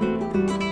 Música